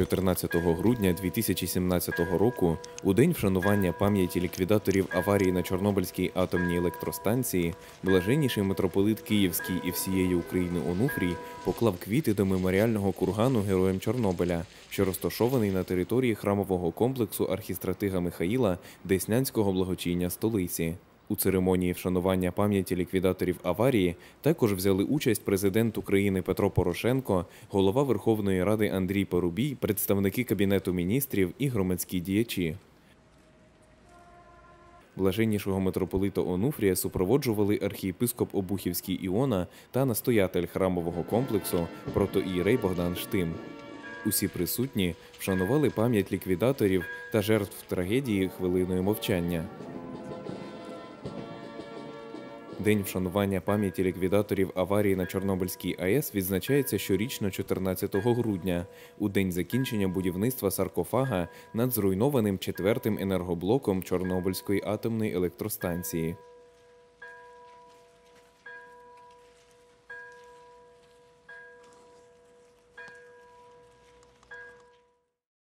14 грудня 2017 року, у день вшанування пам'яті ліквідаторів аварії на Чорнобильській атомній електростанції, блаженніший митрополит Київський і всієї України Онуфрій поклав квіти до меморіального кургану героям Чорнобиля, що розташований на території храмового комплексу архістратига Михаїла Деснянського благочиння столиці. У церемонії вшанування пам'яті ліквідаторів аварії також взяли участь президент України Петро Порошенко, голова Верховної Ради Андрій Порубій, представники Кабінету міністрів і громадські діячі. Блаженнішого митрополита Онуфрія супроводжували архієпископ Обухівський Іона та настоятель храмового комплексу протоієрей Богдан Штим. Усі присутні вшанували пам'ять ліквідаторів та жертв трагедії хвилиною мовчання. День вшанування пам'яті ліквідаторів аварії на Чорнобильській АЕС відзначається щорічно 14 грудня, у день закінчення будівництва саркофага над зруйнованим четвертим енергоблоком Чорнобильської атомної електростанції.